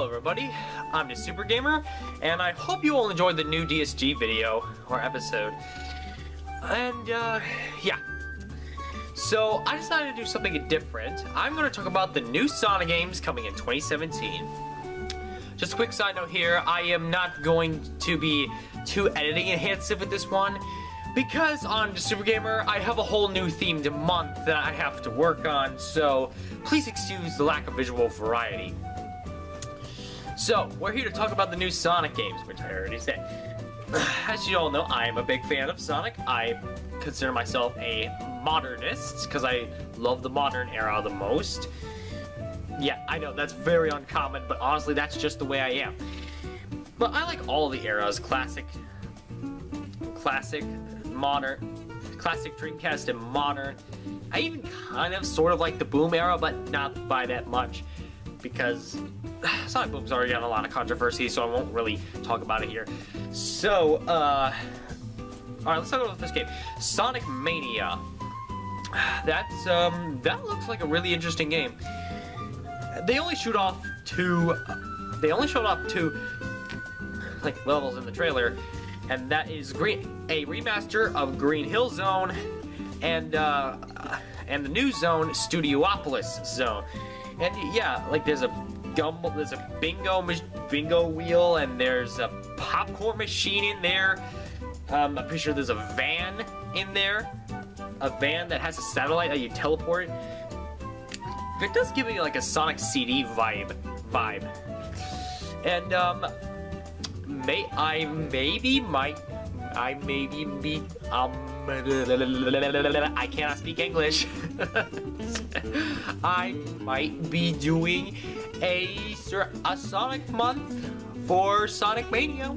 Hello everybody, I'm the Super Gamer, and I hope you all enjoyed the new DSG video, or episode. And, uh, yeah. So, I decided to do something different. I'm going to talk about the new Sonic games coming in 2017. Just a quick side note here, I am not going to be too editing intensive with this one, because on the Super Gamer, I have a whole new themed month that I have to work on, so please excuse the lack of visual variety. So, we're here to talk about the new Sonic games, which I already said. As you all know, I am a big fan of Sonic. I consider myself a modernist, because I love the modern era the most. Yeah, I know, that's very uncommon, but honestly, that's just the way I am. But I like all the eras, classic, classic, modern, classic Dreamcast and modern. I even kind of sort of like the Boom era, but not by that much because Sonic Boom's already got a lot of controversy, so I won't really talk about it here. So, uh, alright, let's talk about this game. Sonic Mania. That's, um, that looks like a really interesting game. They only shoot off two, they only showed off two, like, levels in the trailer, and that is Green, a remaster of Green Hill Zone, and, uh, and the new zone, Studiopolis Zone. And yeah, like there's a gumball, there's a bingo bingo wheel, and there's a popcorn machine in there. Um, I'm pretty sure there's a van in there, a van that has a satellite that you teleport. It does give me like a Sonic CD vibe, vibe. And um, may I maybe might I maybe be um I cannot speak English. I might be doing a a Sonic month for Sonic Mania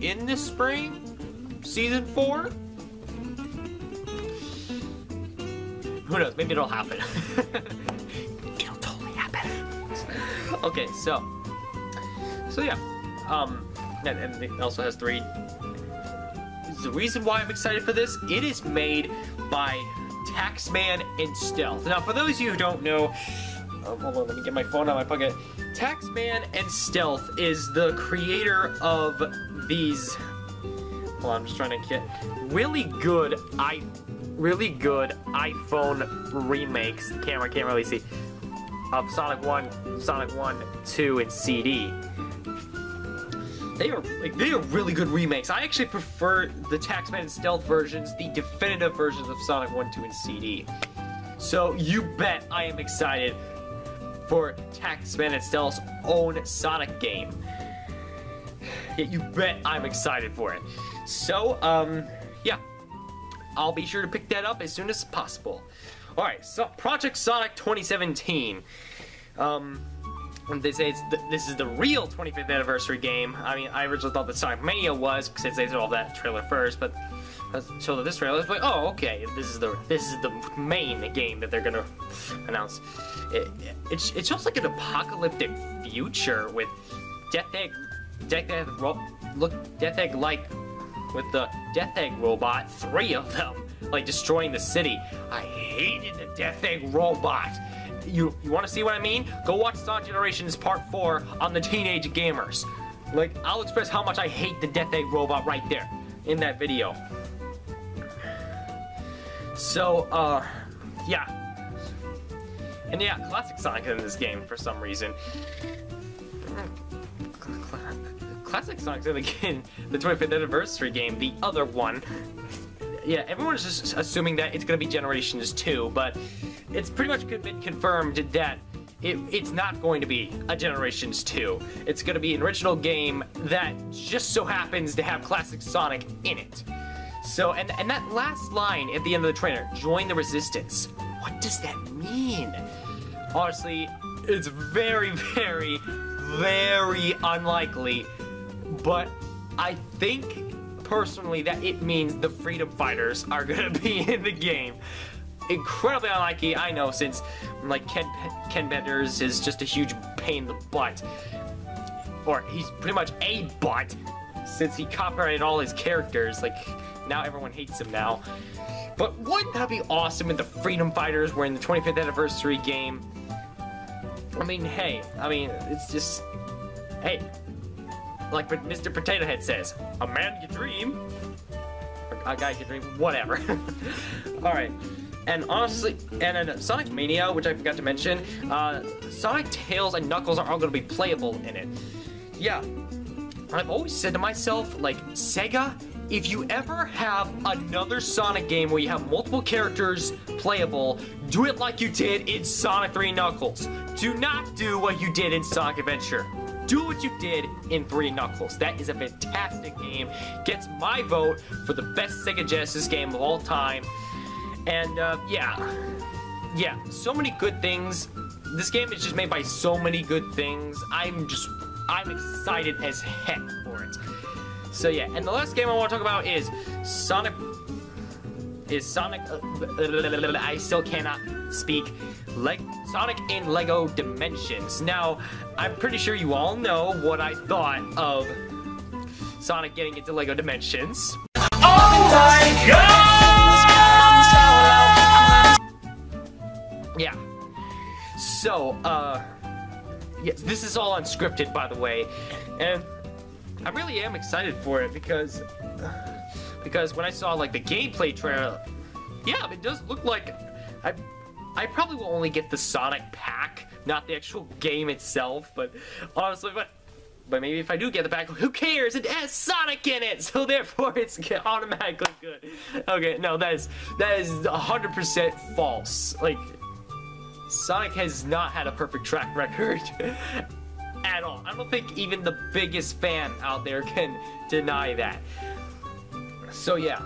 in the spring, season four. Who knows? Maybe it'll happen. it'll totally happen. okay, so so yeah, um, and, and it also has three the reason why I'm excited for this, it is made by Taxman and Stealth. Now, for those of you who don't know, oh, hold on, let me get my phone out of my pocket. Taxman and Stealth is the creator of these. Well, I'm just trying to get really good. I really good iPhone remakes. The camera can't really see of Sonic 1, Sonic 1, 2, and CD. They are like they are really good remakes. I actually prefer the Taxman and Stealth versions, the definitive versions of Sonic 1, 2, and CD. So you bet I am excited for Taxman and Stealth's own Sonic game. Yeah, you bet I'm excited for it. So, um, yeah. I'll be sure to pick that up as soon as possible. Alright, so Project Sonic 2017. Um, they say this is the real 25th anniversary game. I mean, I originally thought that Sonic Mania was because they saw that trailer first, but until this trailer, it's like, oh, okay, this is the this is the main game that they're gonna announce. It, it, it shows like an apocalyptic future with Death Egg, Death Egg, look, Death Egg like with the Death Egg robot, three of them, like destroying the city. I hated the Death Egg robot you you want to see what I mean? Go watch Sonic Generations Part 4 on the Teenage Gamers. Like, I'll express how much I hate the Death Egg robot right there in that video. So, uh, yeah. And yeah, classic Sonic in this game for some reason. Classic Sonic's in the game, the 25th anniversary game, the other one. Yeah, everyone's just assuming that it's gonna be Generations 2, but it's pretty much been confirmed that it, it's not going to be a Generations 2. It's going to be an original game that just so happens to have classic Sonic in it. So, and, and that last line at the end of the trailer, join the resistance. What does that mean? Honestly, it's very, very, very unlikely, but I think personally that it means the Freedom Fighters are gonna be in the game incredibly unlikely, I know, since like Ken Ken Penders is just a huge pain in the butt, or he's pretty much a butt since he copyrighted all his characters. Like now everyone hates him now. But wouldn't that be awesome if the Freedom Fighters were in the 25th anniversary game? I mean, hey, I mean, it's just, hey, like Mr. Potato Head says, a man can dream, a guy can dream, whatever. All right. And honestly, and in Sonic Mania, which I forgot to mention, uh, Sonic Tails and Knuckles are all going to be playable in it. Yeah, I've always said to myself, like, Sega, if you ever have another Sonic game where you have multiple characters playable, do it like you did in Sonic 3 Knuckles. Do not do what you did in Sonic Adventure. Do what you did in 3 Knuckles. That is a fantastic game. Gets my vote for the best Sega Genesis game of all time. And uh, yeah, yeah, so many good things. This game is just made by so many good things. I'm just, I'm excited as heck for it. So yeah, and the last game I want to talk about is Sonic. Is Sonic? Uh, I still cannot speak. Leg Sonic in Lego Dimensions. Now, I'm pretty sure you all know what I thought of Sonic getting into Lego Dimensions. Oh my god! So, uh, yes, this is all unscripted, by the way, and I really am excited for it because, because when I saw like the gameplay trailer, yeah, it does look like I, I probably will only get the Sonic pack, not the actual game itself, but honestly, but but maybe if I do get the pack, who cares? It has Sonic in it, so therefore it's automatically good. Okay, no, that is that is 100% false. Like Sonic has not had a perfect track record at all. I don't think even the biggest fan out there can deny that. So yeah.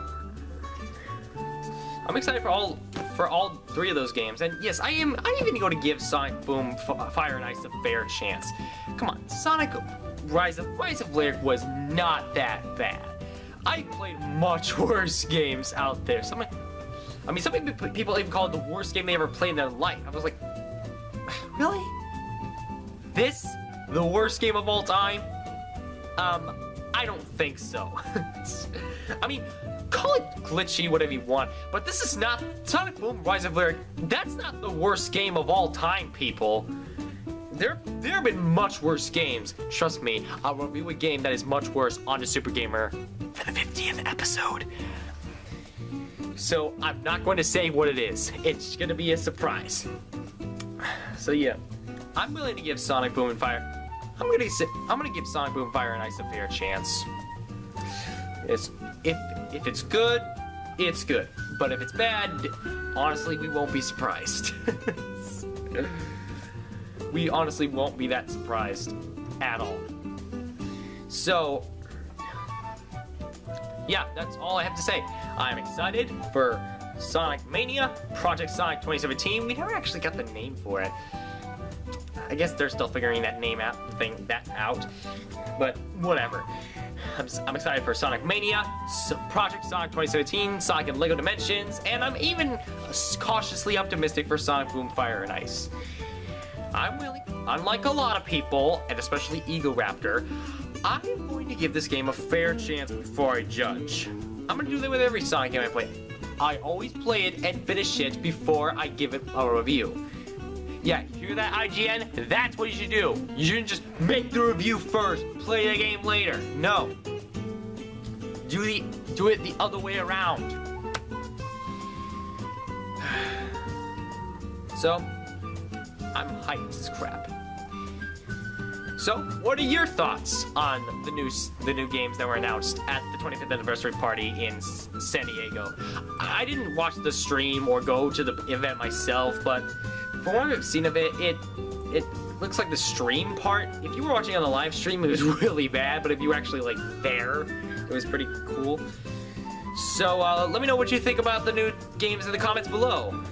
I'm excited for all for all three of those games. And yes, I am I'm even going to give Sonic Boom F Fire and Ice a fair chance. Come on, Sonic Rise of Rise of Lyric was not that bad. I played much worse games out there. Some I mean, some people even call it the worst game they ever played in their life. I was like, really? This? The worst game of all time? Um, I don't think so. I mean, call it glitchy, whatever you want, but this is not Sonic Boom Rise of Lyric. That's not the worst game of all time, people. There, there have been much worse games. Trust me, I'll review a game that is much worse on the Super Gamer for the 50th episode. So I'm not going to say what it is. It's going to be a surprise. So yeah, I'm willing to give Sonic Boom and Fire. I'm gonna I'm gonna give Sonic Boom Fire and Ice a fair chance. It's if if it's good, it's good. But if it's bad, honestly, we won't be surprised. we honestly won't be that surprised at all. So yeah, that's all I have to say. I'm excited for Sonic Mania, Project Sonic 2017. We never actually got the name for it. I guess they're still figuring that name out thing that out, but whatever. I'm, I'm excited for Sonic Mania, so Project Sonic 2017, Sonic and Lego Dimensions, and I'm even cautiously optimistic for Sonic Boom Fire and Ice. I'm willing, unlike a lot of people, and especially Egoraptor, I am going to give this game a fair chance before I judge. I'm gonna do that with every Sonic game I play. I always play it and finish it before I give it a review. Yeah, hear that, IGN? That's what you should do. You shouldn't just make the review first, play the game later. No. Do the do it the other way around. So, I'm hyped as crap. So, what are your thoughts on the new the new games that were announced at the 25th anniversary party in San Diego? I didn't watch the stream or go to the event myself, but from what I've seen of it, it it looks like the stream part. If you were watching on the live stream, it was really bad, but if you were actually like there, it was pretty cool. So uh, let me know what you think about the new games in the comments below.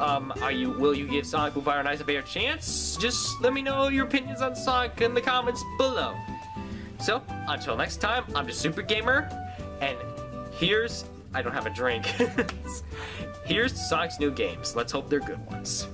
Um, are you will you give Sonic Boom Fire and Ice a fair chance? Just let me know your opinions on Sonic in the comments below. So, until next time, I'm the Super Gamer, and here's I don't have a drink. here's Sonic's new games. Let's hope they're good ones.